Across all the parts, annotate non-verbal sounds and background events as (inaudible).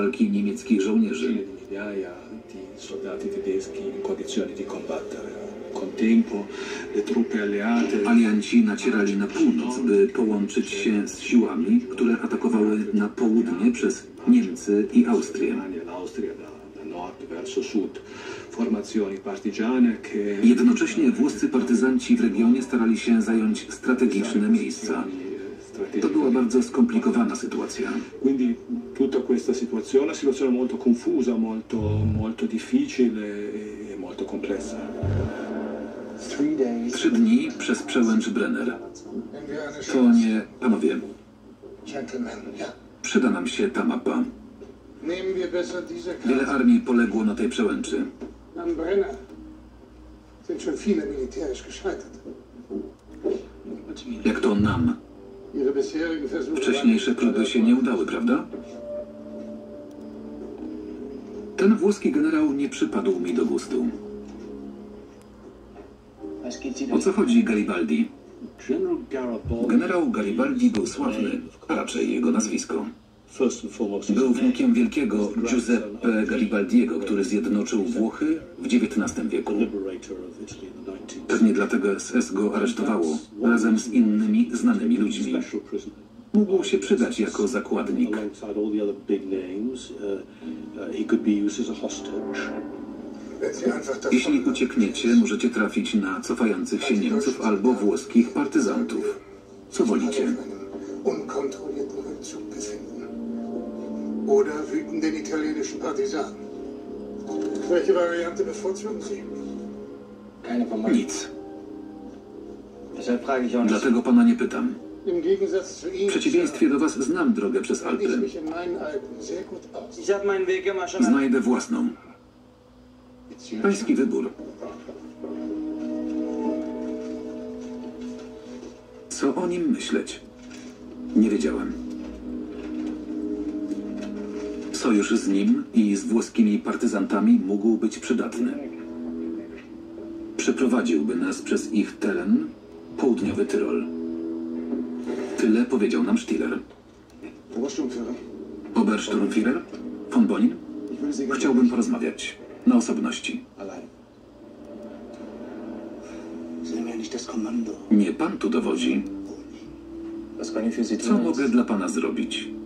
walki niemieckich żołnierzy. Alianci nacierali na północ, by połączyć się z siłami, które atakowały na południe przez Niemcy i Austrię. Jednocześnie włoscy partyzanci w regionie starali się zająć strategiczne miejsca. To była bardzo skomplikowana sytuacja. Quindi tutta questa situazione, una situazione molto confusa, molto, molto difficile e molto complessa. Trzy dni przez przełęcz Brenner. To nie, panowie, przyda nam się ta mapa. Wiele armii poległo na tej przełęczy. Jak to nam? Wcześniejsze próby się nie udały, prawda? Ten włoski generał nie przypadł mi do gustu. O co chodzi Garibaldi, Generał Garibaldi był sławny, a raczej jego nazwisko. Był wnukiem wielkiego Giuseppe Garibaldiego, który zjednoczył Włochy w XIX wieku. liberator of Italy in the 19th Pewnie dlatego SS go aresztowało, razem z innymi znanymi ludźmi. Mógł się przydać jako zakładnik. Uh, uh, Jeśli uciekniecie, możecie trafić na cofających się Niemców albo włoskich partyzantów. Co wolicie? unkontrollierten Rückzug befinden. Oder wütenden italienischen Partisanen. Welche Variante bevorzugen Sie? Keine von meinen. Nic. Deshalb frage ich auch nicht. Dlatego pana nie pytam. Im Gegensatz zu Ihnen W przeciwieństwie do was znam drogę przez Alpy. mich in meinen Alpen sehr gut aus. Ich habe meinen Weg immer schon. Znajdę własną. Pański wybór. Co o nim myśleć? Nie wiedziałem. Sojusz z nim i z włoskimi partyzantami mógł być przydatny. Przeprowadziłby nas przez ich teren, południowy Tyrol. Tyle powiedział nam Stiller. Obersturmführer? Von Bonin? Chciałbym porozmawiać. Na osobności. Nie pan tu dowodzi. Co mogę dla pana zrobić?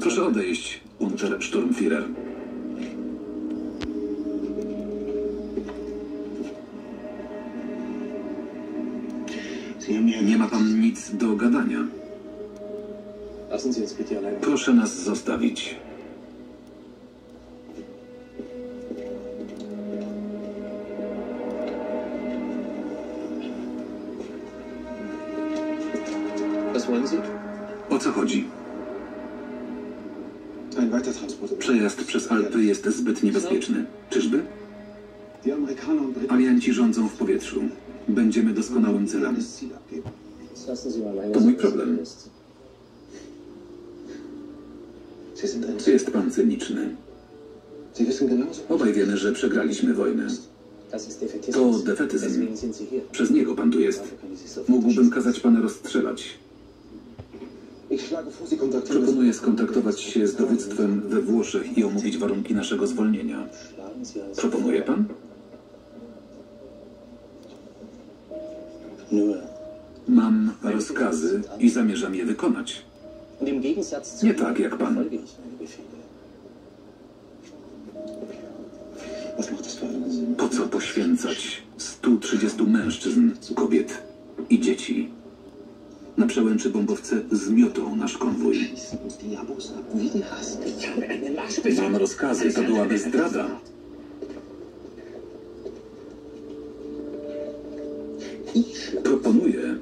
Proszę odejść, Untersturmführer. Nie ma pan nic do gadania. Proszę nas zostawić. O co chodzi? Przejazd przez Alpy jest zbyt niebezpieczny. Czyżby? Alianci rządzą w powietrzu. Będziemy doskonałym celem. To mój problem. Jest pan cyniczny? Obaj wiemy, że przegraliśmy wojnę. To defetyzm. Przez niego pan tu jest. Mógłbym kazać pana rozstrzelać. Ich schlage vor, Sie kontaktieren Proponuję skontaktować się z dowództwem we Włoszech i omówić warunki naszego zwolnienia. Proponuje pan? Mam rozkazy i zamierzam je wykonać. Nie tak jak pan. Po co poświęcać 130 mężczyzn, kobiet i dzieci? Na przełęczy bombowce zmiotą nasz konwój. Mam rozkazy, to byłaby zdrada. Proponuję,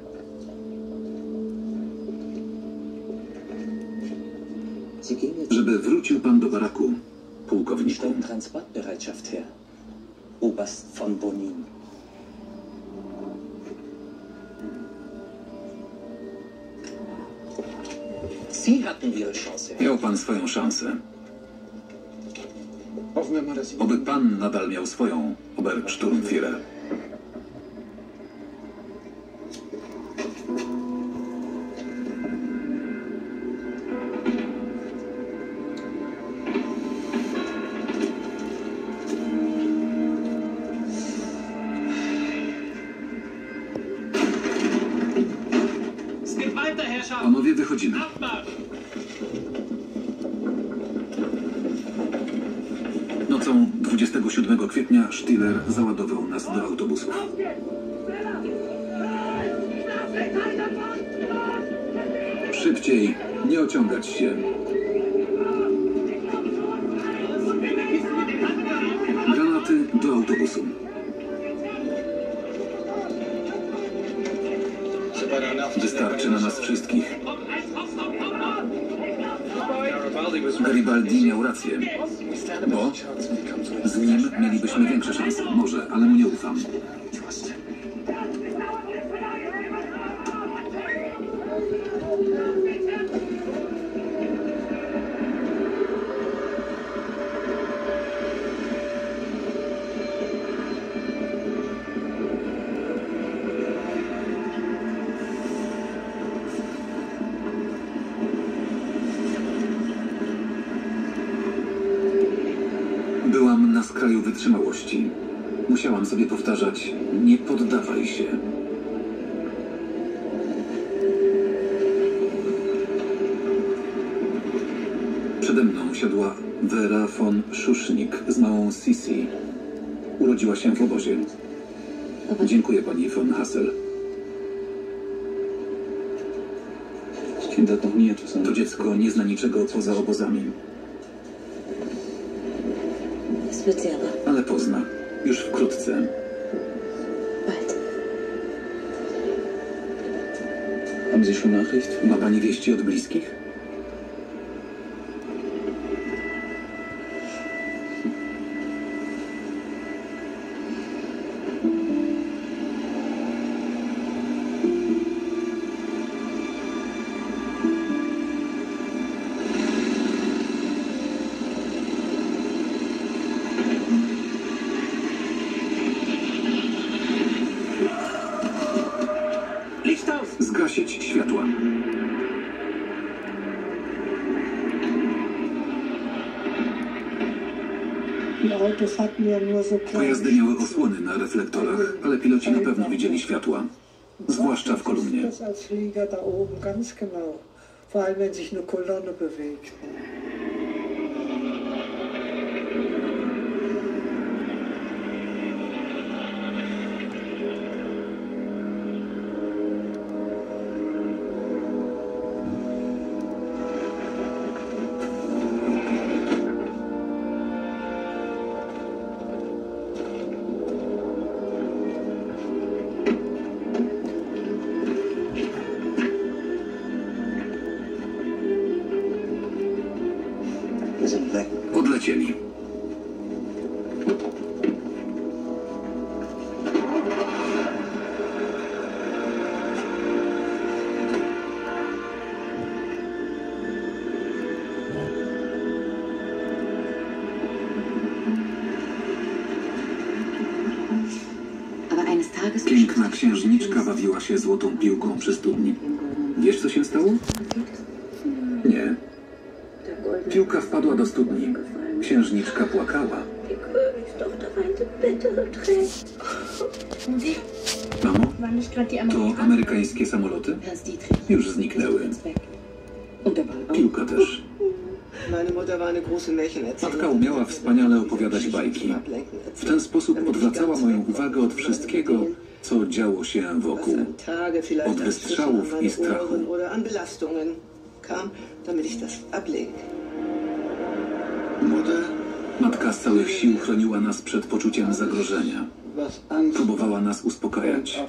żeby wrócił pan do baraku, pułkowniku. Transportbereitschaft her. Oberst von Bonin. Miał pan swoją szansę. Oby pan nadal miał swoją, Obersturmführer. Panowie, wychodzimy. Nocą 27 kwietnia Stiller załadował nas do autobusów. Szybciej, nie ociągać się. Granaty do autobusu. Wystarczy na nas wszystkich. Garibaldi miał rację, bo z nim mielibyśmy większe szanse. Może, ale mu nie ufam. Byłam na skraju wytrzymałości. Musiałam sobie powtarzać, nie poddawaj się. Przede mną siadła Vera von Szusznik z małą Sisi. Urodziła się w obozie. Dziękuję pani von Hassel. To dziecko nie zna niczego poza obozami, Aber ale pozna. Już wkrótce. bald. Haben Sie schon Nachricht? Ma pani wieści od bliskich? Światła. Nur so kleine Pojazdy miały osłony na reflektorach, ale piloci na pewno widzieli światła. Zwłaszcza w kolumnie. Das als Flieger da oben ganz genau. Vor allem, wenn sich eine Kolonne bewegt. Księżniczka bawiła się złotą piłką przy studni. Wiesz, co się stało? Nie. Piłka wpadła do studni. Księżniczka płakała. Mamo, to amerykańskie samoloty? Już zniknęły. Piłka też. Matka umiała wspaniale opowiadać bajki. W ten sposób odwracała moją uwagę od wszystkiego, co działo się wokół. Od wystrzałów i strachu. Mutter, Matka z całych sił chroniła nas przed poczuciem zagrożenia. Próbowała nas uspokajać.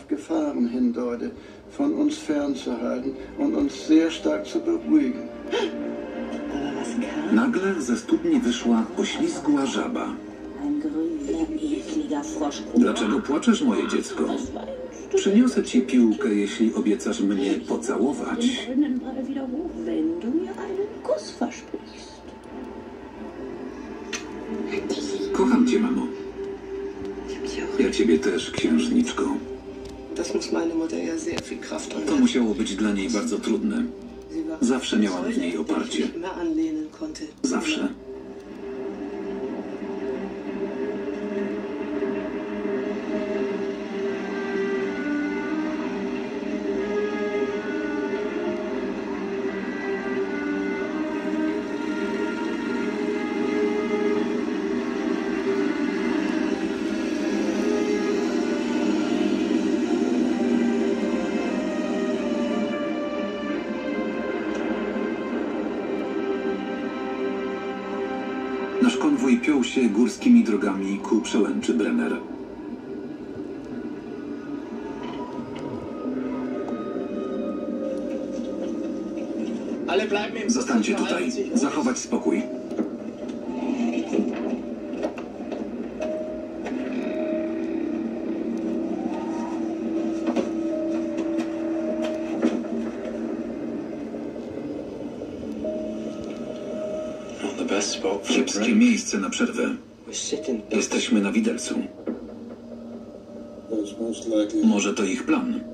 (gasps) Nagle ze studni wyszła poślizgła żaba. Dlaczego płaczesz, moje dziecko? Przyniosę ci piłkę, jeśli obiecasz mnie pocałować. Kocham cię, mamo. Ja ciebie też, księżniczko. To musiało być dla niej bardzo trudne. Zawsze miałam w niej oparcie. Zawsze. Nasz konwój piął się górskimi drogami ku przełęczy Brenner. Zostańcie tutaj. Zachować spokój. Kiepskie miejsce na przerwę. Jesteśmy na widelcu. Może to ich plan.